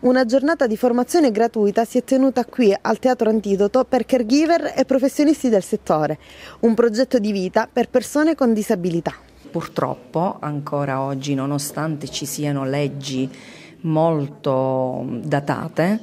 Una giornata di formazione gratuita si è tenuta qui al Teatro Antidoto per caregiver e professionisti del settore, un progetto di vita per persone con disabilità. Purtroppo ancora oggi, nonostante ci siano leggi molto datate,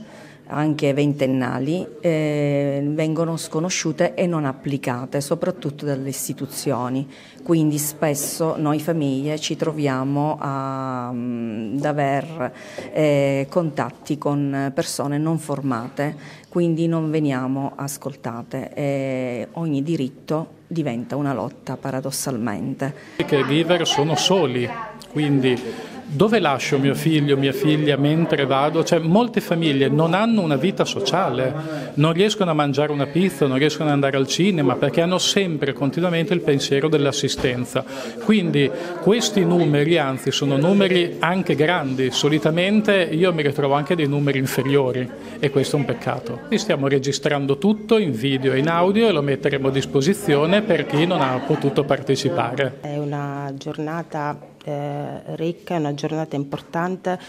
anche ventennali, eh, vengono sconosciute e non applicate, soprattutto dalle istituzioni. Quindi spesso noi famiglie ci troviamo ad aver eh, contatti con persone non formate, quindi non veniamo ascoltate e ogni diritto diventa una lotta paradossalmente. I caregiver sono soli, quindi dove lascio mio figlio, mia figlia mentre vado? Cioè, molte famiglie non hanno una vita sociale, non riescono a mangiare una pizza, non riescono ad andare al cinema perché hanno sempre continuamente il pensiero dell'assistenza. Quindi questi numeri, anzi sono numeri anche grandi, solitamente io mi ritrovo anche dei numeri inferiori e questo è un peccato. Qui stiamo registrando tutto in video e in audio e lo metteremo a disposizione per chi non ha potuto partecipare. È una giornata eh, ricca, è una giornata importante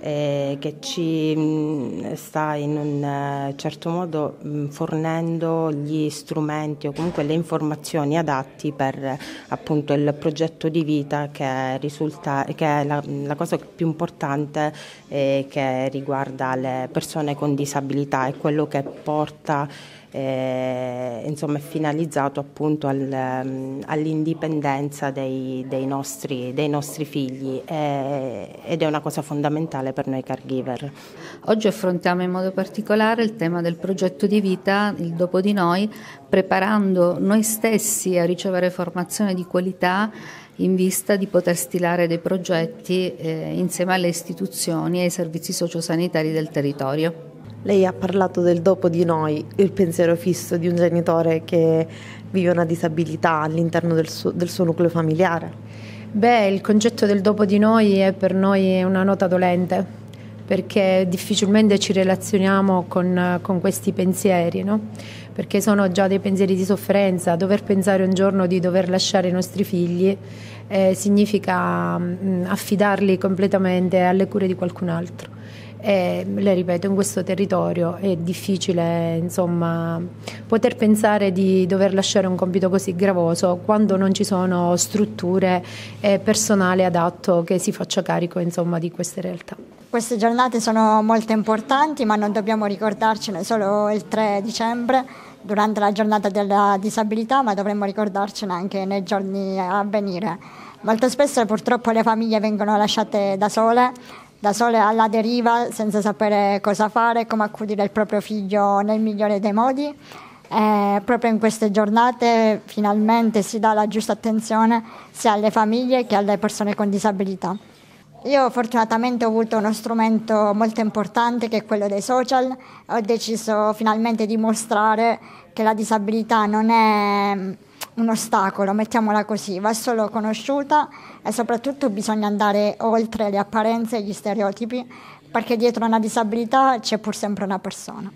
eh, che ci mh, mm, sta in un eh, certo modo mh, mm, fornendo gli strumenti o comunque le informazioni adatti per appunto il progetto di vita che, risulta, che è la, la cosa più importante eh, che riguarda le persone con disabilità e quello che porta eh, insomma, è finalizzato appunto al, um, all'indipendenza dei, dei, nostri, dei, nostri, figli eh, ed è una cosa fondamentale per noi caregiver. Oggi affrontiamo in modo particolare il tema del progetto di vita, il dopo di noi, preparando noi stessi a ricevere formazione di qualità in vista di poter stilare dei progetti eh, insieme alle istituzioni e ai servizi sociosanitari del territorio. Lei ha parlato del dopo di noi, il pensiero fisso di un genitore che vive una disabilità all'interno del suo, del suo nucleo familiare. Beh, il concetto del dopo di noi è per noi una nota dolente, perché difficilmente ci relazioniamo con, con questi pensieri, no? perché sono già dei pensieri di sofferenza. Dover pensare un giorno di dover lasciare i nostri figli eh, significa mh, mm, affidarli completamente alle cure di qualcun altro. E le ripeto, in questo territorio è difficile insomma, poter pensare di dover lasciare un compito così gravoso quando non ci sono strutture e personale adatto che si faccia carico insomma, di queste realtà. Queste giornate sono molto importanti, ma non dobbiamo ricordarcene solo il 3 dicembre durante la giornata della disabilità, ma dovremmo ricordarcene anche nei giorni a venire. Molto spesso purtroppo le famiglie vengono lasciate da sole da sole alla deriva senza sapere cosa fare, come accudire il proprio figlio nel migliore dei modi. Eh, proprio in queste giornate finalmente si dà la giusta attenzione sia alle famiglie che alle persone con disabilità. Io fortunatamente ho avuto uno strumento molto importante che è quello dei social, ho deciso finalmente di mostrare che la disabilità non è un ostacolo, mettiamola così, va solo conosciuta e soprattutto bisogna andare oltre le apparenze e gli stereotipi perché dietro una disabilità c'è pur sempre una persona.